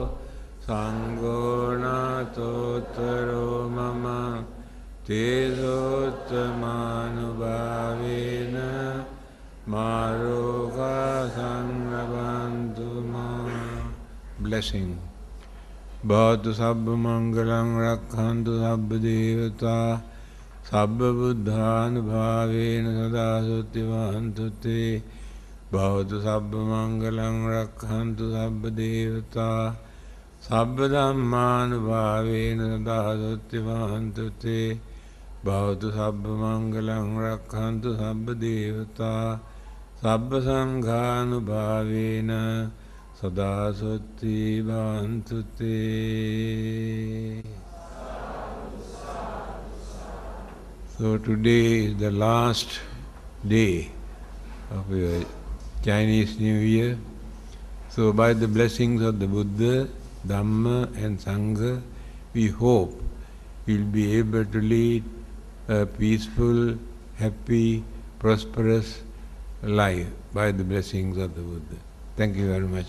සංඝෝ නාතෝතරෝ මම තේසෝත්තමානුභාවේන මාරෝකා සංරබන්තුමා blessing. බාදු සබ්බ මංගලං රක්හන්තු සබ්බ දේවතා සබ්බ බුද්ධානු භාවේන සදාසුත්තිවහන්තුතේ බෞදු සබ්බ මංගලං රක්හන්තු සබ්බ දේවතා සබ්බ ධම්මානු භාවේන සදාසුත්තිවහන්තුතේ තේ භවතු සබ්බ මංගලං රක්ඛන්තු සබ්බ දේවතා සබ්බ සංඝානුභාවේන සදා සුත්ති භවන්තු තේ So today is the last day of your Chinese New Year. So by the blessings of the Buddha, Dhamma and Sangha, we hope we'll be able to lead a peaceful, happy, prosperous life by the blessings of the Buddha. Thank you very much.